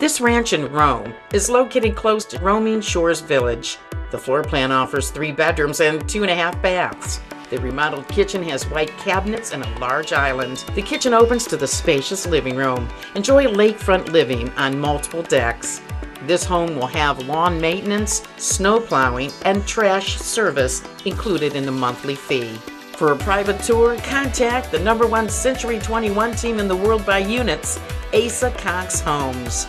This ranch in Rome is located close to Roaming Shores Village. The floor plan offers three bedrooms and two and a half baths. The remodeled kitchen has white cabinets and a large island. The kitchen opens to the spacious living room. Enjoy lakefront living on multiple decks. This home will have lawn maintenance, snow plowing, and trash service included in the monthly fee. For a private tour, contact the number one Century 21 team in the world by units, Asa Cox Homes.